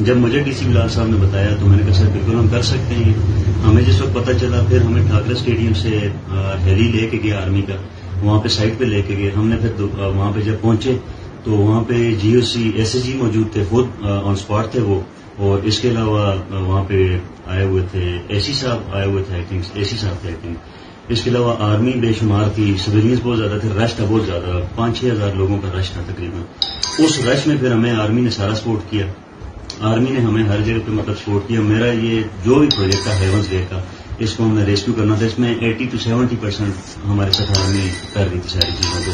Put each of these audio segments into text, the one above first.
جب مجھے D C بلال صاحب نے بتایا تو میں نے کہا، سر، بالکل ہم کر سکتے ہیں. ہمیں جس وقت پتہ چلا، پھر ہمیں ٹھاکرا اسٹیڈیم سے ہیلی لے کے گیا آرمی کا. وہاں پہ سائٹ پہ لے کے گئے. ہم نے پھر وہاں پہ جب پہنچے تو وہاں پہ جی او سی ایس ایس جی موجود تھے. خود آن اسپاٹ تھے وہ. اور اس کے علاوہ وہاں پہ آئے ہوئے تھے اے سی صاحب. آئے ہوئے تھے آئی تھنک اے سی صاحب تھے آئی تھنک اس کے علاوہ آرمی بے شمار تھی. سویلینس بہت زیادہ تھے. رش تھا بہت زیادہ. پانچ چھ ہزار لوگوں کا رش تھا تقریباً. اس رش میں پھر ہمیں آرمی نے سارا سپورٹ کیا. آرمی نے ہمیں ہر جگہ پہ مطلب سپورٹ کیا۔ میرا یہ جو بھی پروجیکٹ تھا ہیونس ڈے کا اس کو ہم نے ریسکیو کرنا تھا۔ اس میں ایٹی ٹو سیونٹی پرسینٹ ہمارے ساتھ آرمی کر رہی تھی ساری چیزوں کو۔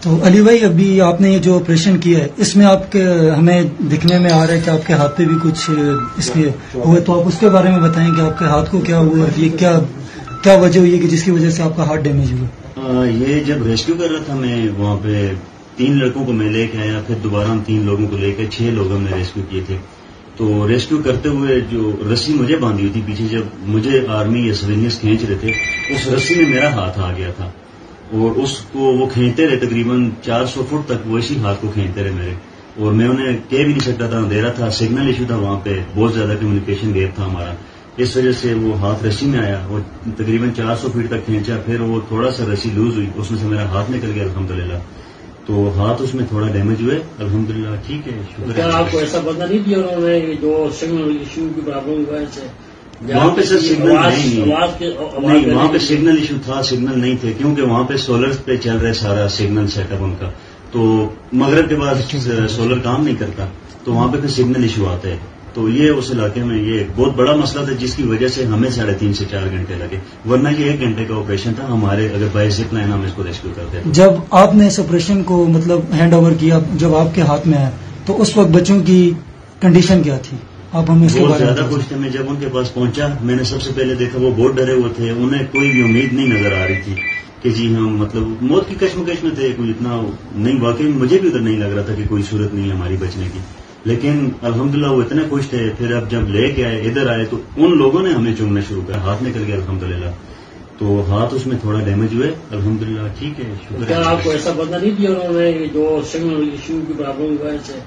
تو علی بھائی ابھی آپ نے یہ جو آپریشن کیا ہے اس میں آپ کے ہمیں دکھنے میں آ رہا ہے کہ آپ کے ہاتھ پہ بھی کچھ اس کے ہوئے۔ تو آپ اس کے بارے میں بتائیں کہ آپ کے ہاتھ کو کیا ہوا اور یہ کیا کیا وجہ ہوئی ہے کہ جس کی وجہ سے آپ کا ہاتھ ڈیمیج ہوا؟ یہ جب ریسکیو کر رہا تھا میں وہاں پہ تین لڑکوں کو میں لے کے آیا، پھر دوبارہ ہم تین لوگوں کو لے کے چھ لوگ ہم نے ریسکیو کیے تھے۔ تو ریسکیو کرتے ہوئے جو رسی مجھے باندھی ہوئی تھی پیچھے، جب مجھے آرمی یا سوینئرس کھینچ رہے تھے، اس رسی میں میرا ہاتھ آ گیا تھا۔ اور اس کو وہ کھینچتے رہے تقریباً چار سو فٹ تک، وہ اسی ہاتھ کو کھینچتے رہے میرے۔ اور میں انہیں کہہ بھی نہیں سکتا تھا، اندھیرا تھا سگنل ایشو تھا وہاں پہ۔ بہت زیادہ کمیونیکیشن گیپ تھا ہمارا۔ اس وجہ سے وہ ہاتھ رسی میں آیا اور تقریباً چار سو فٹ تک کھینچا۔ پھر وہ تھوڑا سا رسی لوز ہوئی، اس میں سے میرا ہاتھ نکل گیا الحمد للہ تو ہاتھ اس میں تھوڑا ڈیمیج ہوئے۔ الحمد للہ ٹھیک ہے شکریہ۔ کیا آپ کو ایسا پتہ نہیں دیا انہوں نے جو سگنل ایشو کی پرابلم ہوا ہے وہاں پہ سر سگنل نہیں۔ آواز کے نہیں وہاں پہ سگنل ایشو تھا سگنل نہیں تھے کیونکہ وہاں پہ سولر پہ چل رہا ہے سارا سگنل سیٹ اپ ان کا۔ تو مغرب کے بعد سولر کام نہیں کرتا تو وہاں پہ پھر سگنل ایشو آتا ہے تو یہ اس علاقے میں یہ بہت بڑا مسئلہ تھا جس کی وجہ سے ہمیں ساڑھے تین سے چار گھنٹے لگے۔ ورنہ یہ ایک گھنٹے کا آپریشن تھا۔ ہمارے اگر زپ لائن ہم اس کو ریسکیو کرتے جب آپ نے اس آپریشن کو مطلب ہینڈ اوور کیا جب آپ کے ہاتھ میں آیا تو اس وقت بچوں کی کنڈیشن کیا تھی؟ آپ ہمیں بہت زیادہ خوش تھے۔ میں جب ان کے پاس پہنچا میں نے سب سے پہلے دیکھا وہ بہت ڈرے ہوئے تھے۔ انہیں کوئی بھی امید نہیں نظر آ رہی تھی کہ جی ہم مطلب موت کی کشمکش میں تھے کوئی اتنا نہیں واقعی مجھے بھی ادھر نہیں لگ رہا تھا کہ کوئی صورت نہیں ہے ہماری بچنے کی۔ لیکن الحمدللہ وہ اتنے خوش تھے پھر اب جب لے کے آئے ادھر آئے تو ان لوگوں نے ہمیں چومنا شروع کیا ہاتھ نکل گیا الحمدللہ۔ تو ہاتھ اس میں تھوڑا ڈیمیج ہوئے الحمدللہ ٹھیک ہے کیا آپ کو ایسا پتہ نہیں دیا انہوں نے جو سگنل ایشو کی پرابلم ہوا ہے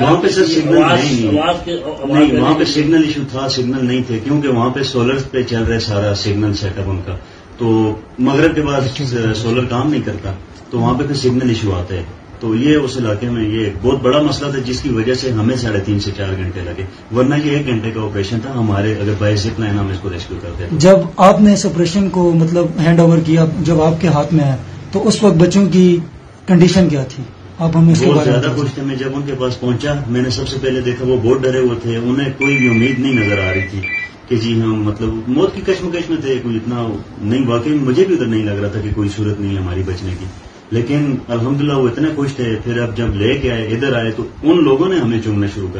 وہاں پہ سر سگنل نہیں۔ وہاں پہ سگنل ایشو تھا سگنل نہیں تھے کیونکہ وہاں پہ سولر پہ چل رہا ہے سارا سگنل سیٹ اپ ان کا۔ تو مغرب کے بعد سولر کام نہیں کرتا تو وہاں پہ پھر سگنل ایشو آتا ہے تو یہ اس علاقے میں یہ بہت بڑا مسئلہ تھا جس کی وجہ سے ہمیں ساڑھے تین سے چار گھنٹے لگے ورنہ یہ ایک گھنٹے کا آپریشن تھا ہمارے اگر زپ لائن ہم اس کو ریسکیو کرتے جب آپ نے اس آپریشن کو مطلب ہینڈ اوور کیا جب آپ کے ہاتھ میں آیا تو اس وقت بچوں کی کنڈیشن کیا تھی؟ آپ ہمیں بہت زیادہ خوش تھے میں جب ان کے پاس پہنچا میں نے سب سے پہلے دیکھا وہ بہت ڈرے ہوئے تھے انہیں کوئی بھی امید نہیں نظر آ رہی تھی کہ جی ہم مطلب موت کی کشمکش میں تھے کوئی اتنا نہیں واقعی مجھے بھی ادھر نہیں لگ رہا تھا کہ کوئی صورت نہیں ہے ہماری بچنے کی۔ لیکن الحمدللہ وہ اتنے خوش تھے، پھر اب جب لے کے آئے، ادھر آئے، تو ان لوگوں نے ہمیں چومنا شروع کر